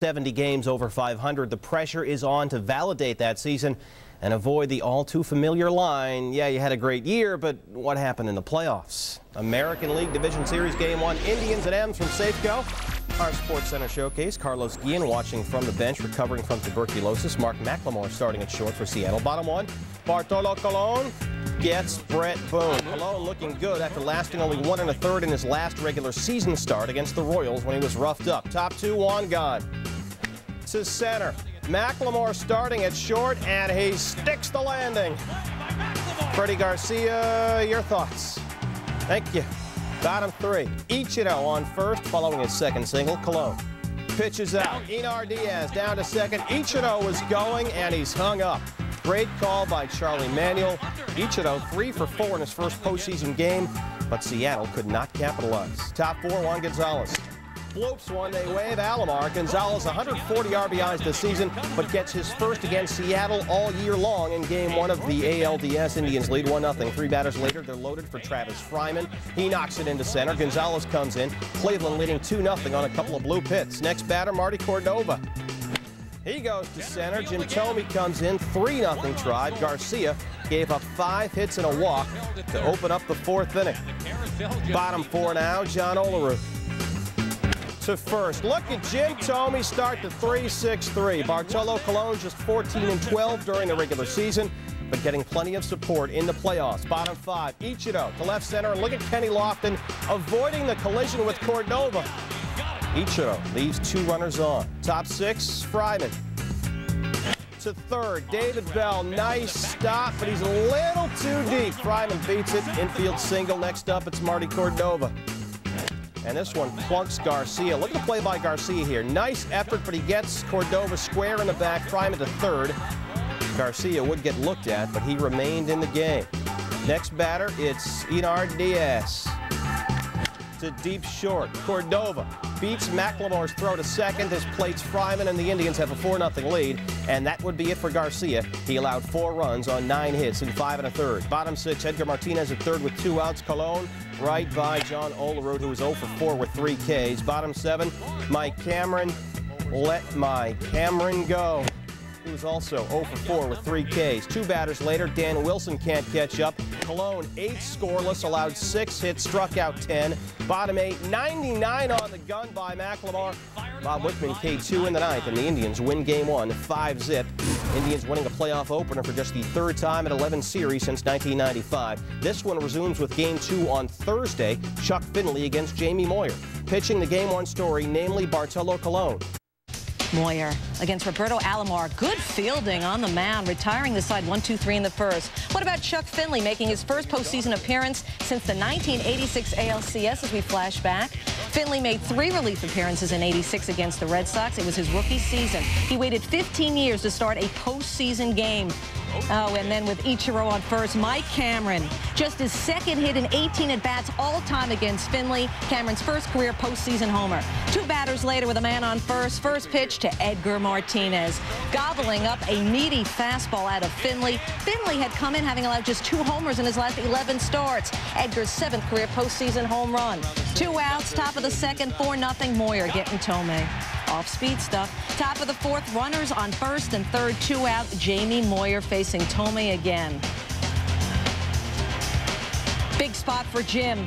70 games over 500. The pressure is on to validate that season and avoid the all too familiar line. Yeah, you had a great year, but what happened in the playoffs? American League Division Series Game 1, Indians and M's from Safeco. Our Sports Center showcase, Carlos Guillen watching from the bench, recovering from tuberculosis. Mark McLemore starting at short for Seattle. Bottom one, Bartolo Colon gets Bret Boone. Colon looking good after lasting only one and a third in his last regular season start against the Royals when he was roughed up. Top two, Juan gone to center. McLemore starting at short, and he sticks the landing. Freddie Garcia, your thoughts? Thank you. Bottom three. Ichiro on first, following his second single. Colon. pitches out. Einar Diaz down to second. Ichiro was going, and he's hung up. Great call by Charlie Manuel. Ichiro three for four in his first postseason game, but Seattle could not capitalize. Top four, Juan Gonzalez. Bloops one They wave Alomar. Gonzalez 140 RBIs this season, but gets his first against Seattle all year long in game one of the ALDS. Indians lead 1-0. Three batters later, they're loaded for Travis Fryman. He knocks it into center. Gonzalez comes in. Cleveland leading 2-0 on a couple of blue pits. Next batter, Marty Cordova. He goes to center. Jim Thome comes in. 3-0 tribe. Garcia gave up five hits and a walk to open up the fourth inning. Bottom four now, John Olerud to first. Look at Jim Thome start the 3-6-3. Bartolo Colon just 14 and 12 during the regular season, but getting plenty of support in the playoffs. Bottom five, Ichiro to left center, and look at Kenny Lofton avoiding the collision with Cordova. Ichiro leaves two runners on. Top six, Fryman. To third, David Bell. Nice stop, but he's a little too deep. Fryman beats it. Infield single. Next up, it's Marty Cordova. And this one plunks Garcia. Look at the play by Garcia here. Nice effort, but he gets Cordova square in the back, prime to third. Garcia would get looked at, but he remained in the game. Next batter, it's Einar Diaz. To deep short. Cordova beats McLemore's throw to second. His plates Fryman, and the Indians have a 4-0 lead. And that would be it for Garcia. He allowed four runs on nine hits in five and a third. Bottom six, Edgar Martinez at third with two outs. Colon right by John Olerud, who was 0 for 4 with three Ks. Bottom seven, Mike Cameron. Let my Cameron go. Also 0 for 4 with three Ks. Two batters later, Dan Wilson can't catch up. Colon, eight scoreless, allowed six hits, struck out 10. Bottom eight, 99 on the gun by McLemore. Bob Wickman K2 in the ninth, and the Indians win game one, 5-zip. Indians winning a playoff opener for just the third time at 11 series since 1995. This one resumes with game two on Thursday, Chuck Finley against Jamie Moyer. Pitching the game one story, namely Bartolo Colon. Moyer against Roberto Alomar. Good fielding on the mound, retiring the side 1-2-3 in the first. What about Chuck Finley making his first postseason appearance since the 1986 ALCS as we flash back? Finley made three relief appearances in 86 against the Red Sox. It was his rookie season. He waited 15 years to start a postseason game. Oh, and then with Ichiro on first, Mike Cameron. Just his second hit in 18 at-bats all-time against Finley. Cameron's first career postseason homer. Two batters later with a man on first. First pitch to Edgar Martinez. Gobbling up a meaty fastball out of Finley. Finley had come in having allowed just two homers in his last 11 starts. Edgar's seventh career postseason home run. Two outs, top of the second, 4-0. Moyer getting Thome. Off-speed stuff. Top of the fourth, runners on first and third, two out. Jamie Moyer facing Thome again. Big spot for Jim.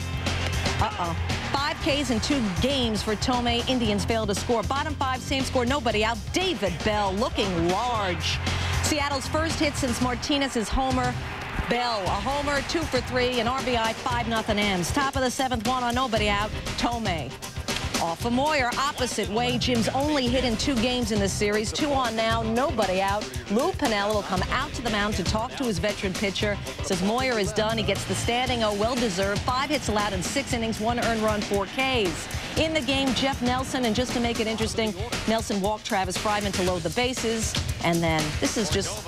Uh-oh. Five Ks in two games for Thome. Indians fail to score. Bottom five, same score, nobody out. David Bell looking large. Seattle's first hit since Martinez's homer. Bell, a homer, two for three, an RBI, 5-0 ends. Top of the seventh, one on nobody out. Thome off of Moyer, opposite way. Jim's only hit in two games in the series. Two on now, nobody out. Lou Piniella will come out to the mound to talk to his veteran pitcher. Says Moyer is done. He gets the standing O, well-deserved. Five hits allowed in six innings, one earned run, four Ks. In the game, Jeff Nelson, and just to make it interesting, Nelson walked Travis Fryman to load the bases. And then this is just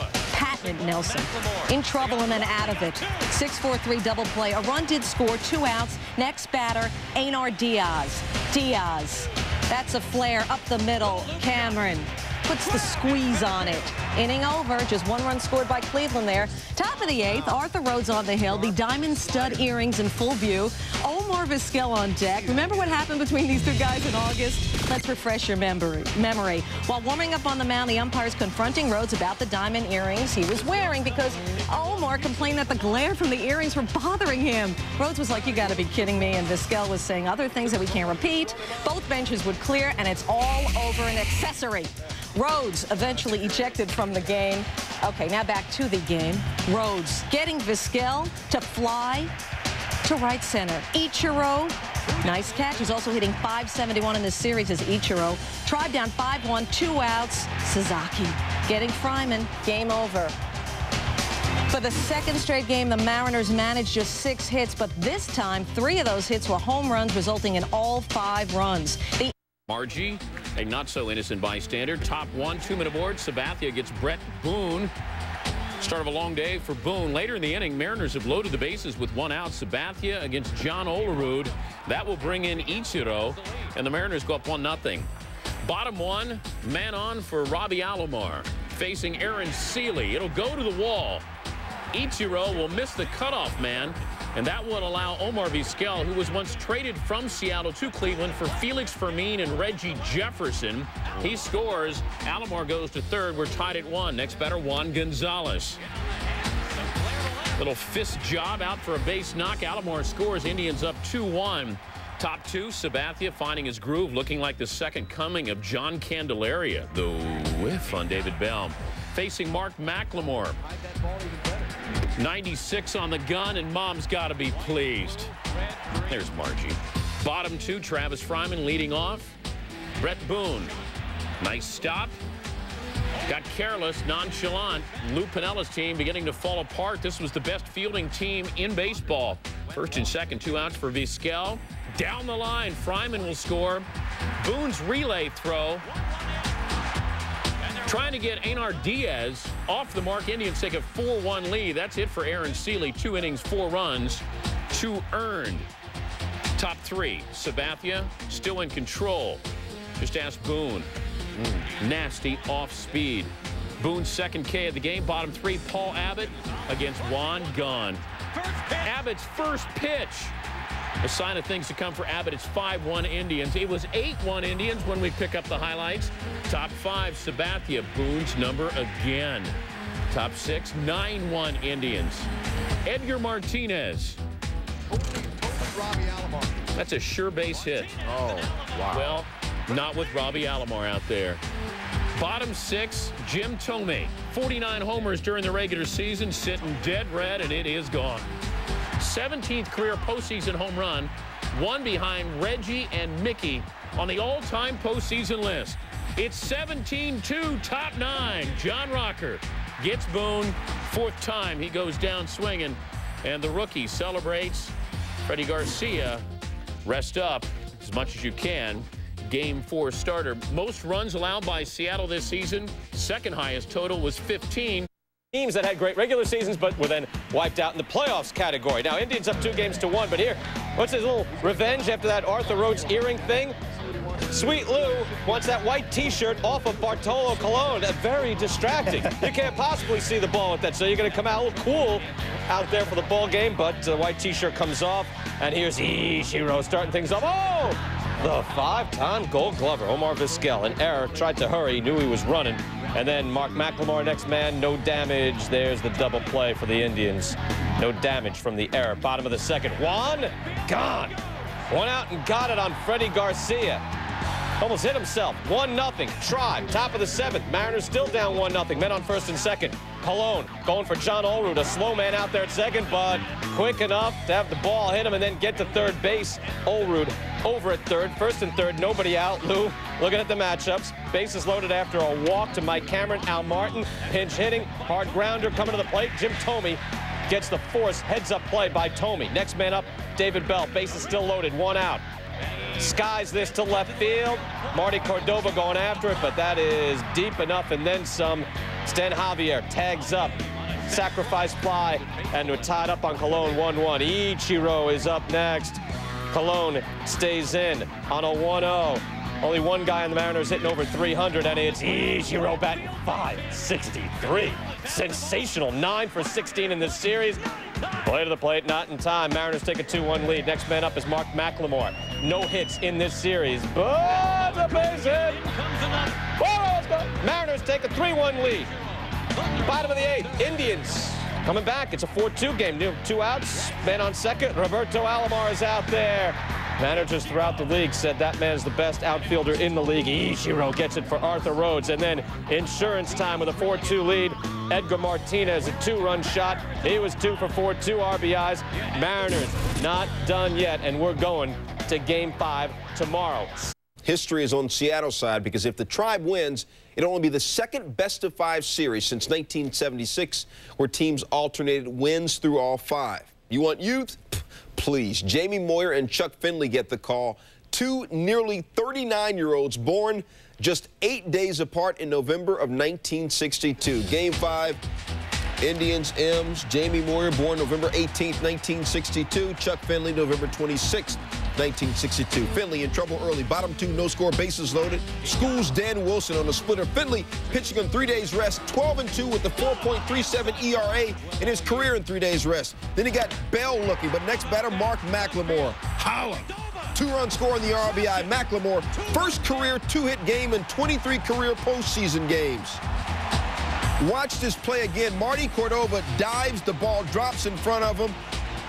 patent Nelson. In trouble and then out of it. 6-4-3 double play. A run did score, two outs. Next batter, Einar Diaz. Diaz. That's a flare up the middle. Cameron. Puts the squeeze on it. Inning over, just one run scored by Cleveland there. Top of the eighth, Arthur Rhodes on the hill, the diamond stud earrings in full view. Omar Vizquel on deck. Remember what happened between these two guys in August? Let's refresh your memory. memory. While warming up on the mound, the umpires confronting Rhodes about the diamond earrings he was wearing because Omar complained that the glare from the earrings were bothering him. Rhodes was like, you got to be kidding me. And Vizquel was saying other things that we can't repeat. Both benches would clear, and it's all over an accessory. Rhodes eventually ejected from the game. Okay, now back to the game. Rhodes getting Vizquel to fly to right center. Ichiro, nice catch. He's also hitting 571 in this series as Ichiro. Tribe down 5-1, two outs. Sasaki getting Fryman. Game over. For the second straight game, the Mariners managed just six hits, but this time, three of those hits were home runs, resulting in all five runs. The Margie, a not-so-innocent bystander. Top one, two-minute board. Sabathia gets Bret Boone. Start of a long day for Boone. Later in the inning, Mariners have loaded the bases with one out. Sabathia against John Olerud. That will bring in Ichiro, and the Mariners go up 1-0. Bottom one, man on for Robbie Alomar. Facing Aaron Sele. It'll go to the wall. Ichiro will miss the cutoff man, and that will allow Omar Vizquel, who was once traded from Seattle to Cleveland for Felix Fermin and Reggie Jefferson. He scores. Alomar goes to third. We're tied at one. Next batter, Juan Gonzalez. Little fist job out for a base knock. Alomar scores. Indians up 2-1. Top two, Sabathia finding his groove, looking like the second coming of John Candelaria. The whiff on David Bell. Facing Mark McLemore. 96 on the gun, and mom's got to be pleased. There's Margie. Bottom two, Travis Fryman leading off. Bret Boone. Nice stop. Got careless, nonchalant. Lou Piniella's team beginning to fall apart. This was the best fielding team in baseball. First and second, two outs for Vizquel. Down the line, Fryman will score. Boone's relay throw trying to get Einar Diaz off the mark. Indians take a 4-1 lead. That's it for Aaron Sele. Two innings, four runs, two earned. Top three, Sabathia still in control. Just ask Boone. Mm, nasty off speed. Boone's second K of the game. Bottom three, Paul Abbott against Juan Gunn. Abbott's first pitch a sign of things to come for Abbott. It's 5-1 Indians. It was 8-1 Indians when we pick up the highlights. Top five, Sabathia. Boone's number again. Top six, 9-1 Indians. Edgar Martinez. That's a sure base hit. Oh, wow. Well, not with Robbie Alomar out there. Bottom six, Jim Thome. 49 homers during the regular season, sitting dead red, and it is gone. 17th career postseason home run, one behind Reggie and Mickey on the all-time postseason list. It's 17-2, top nine. John Rocker gets Boone. Fourth time he goes down swinging, and the rookie celebrates. Freddie Garcia, rest up as much as you can. Game four starter. Most runs allowed by Seattle this season. Second highest total was 15 teams that had great regular seasons but were then wiped out in the playoffs category. Now, Indians up two games to one, but here, what's his little revenge after that Arthur Rhodes earring thing? Sweet Lou wants that white T-shirt off of Bartolo Colon. Very distracting. you can't possibly see the ball with that, so you're going to come out a little cool out there for the ball game, but the white T-shirt comes off, and here's Ichiro starting things off. Oh! The five-time gold glover, Omar Vizquel, an error, tried to hurry, knew he was running, and then Mark McLemore, next man, no damage. There's the double play for the Indians. No damage from the error. Bottom of the second. Juan, gone. One out and got it on Freddie Garcia. Almost hit himself. 1-0. Tribe. Top of the seventh. Mariners still down 1-0. Men on first and second. Colon going for John Olerud. A slow man out there at second, but quick enough to have the ball hit him and then get to third base. Olerud over at third. First and third, nobody out. Lou looking at the matchups. Bases loaded after a walk to Mike Cameron. Al Martin, pinch hitting. Hard grounder coming to the plate. Jim Thome gets the force. Heads up play by Thome. Next man up, David Bell. Bases still loaded. One out. Skies this to left field. Marty Cordova going after it, but that is deep enough and then some. Stan Javier tags up. Sacrifice fly, and we're tied up on Colon 1-1. Ichiro is up next. Colon stays in on a 1-0. Only one guy on the Mariners hitting over 300, and it's Ichiro batting 563. Sensational, 9 for 16 in this series. Play to the plate, not in time. Mariners take a 2-1 lead. Next man up is Mark McLemore. No hits in this series, but the base hit. Mariners take a 3-1 lead. Bottom of the eighth, Indians coming back. It's a 4-2 game. New Two outs, man on second. Roberto Alomar is out there. Managers throughout the league said that man is the best outfielder in the league. Ichiro gets it for Arthur Rhodes. And then insurance time with a 4-2 lead. Edgar Martinez, a two-run shot. He was two for four, two RBIs. Mariners not done yet, and we're going to game five tomorrow. History is on Seattle's side because if the Tribe wins, it'll only be the second best of five series since 1976 where teams alternated wins through all five. You want youth? Please. Jamie Moyer and Chuck Finley get the call. Two nearly 39-year-olds born just eight days apart in November of 1962. Game five, Indians, M's, Jamie Moyer, born November 18, 1962. Chuck Finley, November 26, 1962. Finley in trouble early. Bottom two, no score, bases loaded. Schools Dan Wilson on the splitter. Finley pitching on three days rest, 12 and 2 with the 4.37 ERA in his career in three days rest. Then he got Bell looking, but next batter, Mark McLemore. Holla. Two-run score in the RBI. McLemore, first career two-hit game in 23 career postseason games. Watch this play again. Marty Cordova dives, the ball drops in front of him.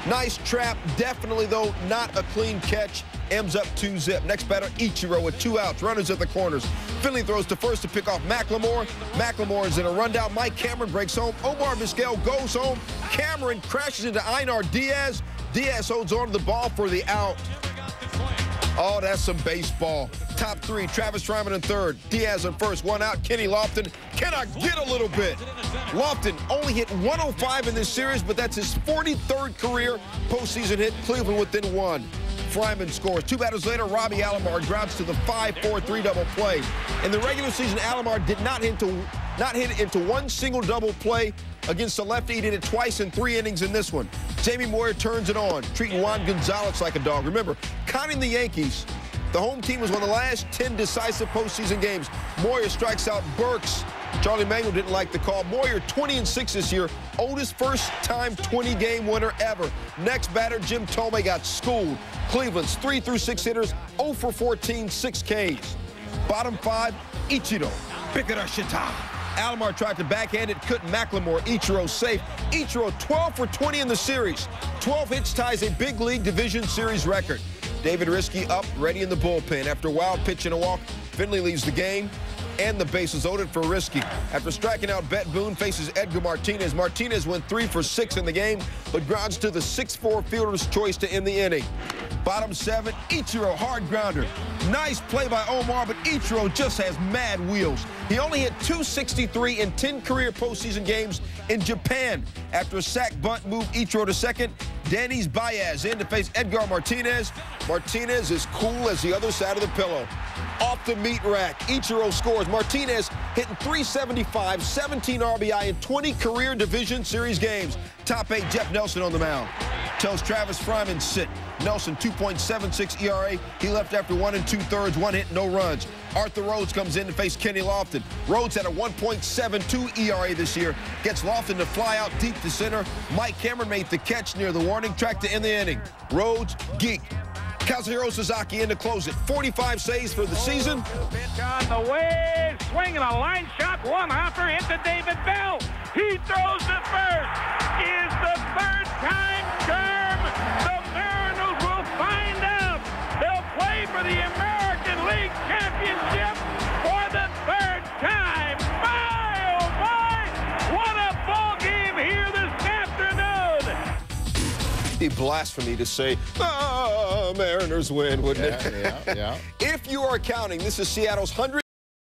Nice trap, definitely, though, not a clean catch. M's up two zip. Next batter, Ichiro with two outs. Runners at the corners. Finley throws to first to pick off McLemore. McLemore is in a rundown. Mike Cameron breaks home. Omar Vizquel goes home. Cameron crashes into Einar Diaz. Diaz holds on to the ball for the out. Oh, that's some baseball. Top three, Travis Fryman in third. Diaz in first, one out. Kenny Lofton cannot get a little bit. Lofton only hit 105 in this series, but that's his 43rd career postseason hit. Cleveland within one. Fryman scores. Two batters later, Robbie Alomar grounds to the 5-4-3 double play. In the regular season, Alomar did not hit, to, not hit into one single double play against the lefty. He did it twice in three innings in this one. Jamie Moyer turns it on, treating Juan Gonzalez like a dog. Remember, counting the Yankees, the home team was one of the last 10 decisive postseason games. Moyer strikes out Burks. Charlie Manuel didn't like the call. Moyer 20 and 6 this year. Oldest first time 20 game winner ever. Next batter, Jim Thome got schooled. Cleveland's 3 through 6 hitters, 0 for 14, 6 Ks. Bottom five, Ichiro. Bikara Shita. Alomar tried to backhand it, couldn't. McLemore, Ichiro safe. Ichiro 12 for 20 in the series. 12 hits ties a big league division series record. David Riske up, ready in the bullpen. After a wild pitch and a walk, Finley leaves the game and the bases loaded for Riske. After striking out, Bret Boone faces Edgar Martinez. Martinez went three for six in the game, but grounds to the 6-4 fielder's choice to end the inning. Bottom seven, Ichiro hard grounder. Nice play by Omar, but Ichiro just has mad wheels. He only hit 263 in 10 career postseason games in Japan. After a sac bunt moved Ichiro to second, Danys Baez in to face Edgar Martinez. Martinez is cool as the other side of the pillow. Off the meat rack, Ichiro scores. Martinez hitting 375, 17 RBI in 20 career division series games. Top eight, Jeff Nelson on the mound. Tells Travis Fryman sit. Nelson 2.76 ERA. He left after one and two thirds, one hit, no runs. Arthur Rhodes comes in to face Kenny Lofton. Rhodes had a 1.72 ERA this year. Gets Lofton to fly out deep to center. Mike Cameron made the catch near the warning track to end the inning. Rhodes, geek. Kazuhiro Sasaki in to close it. 45 saves for the season. Pitch on the way, swinging a line shot, one hopper into David Bell. He throws to first. Blasphemy to say, ah, Mariners win, wouldn't Yeah, it? yeah, yeah. if you are counting, this is Seattle's 100.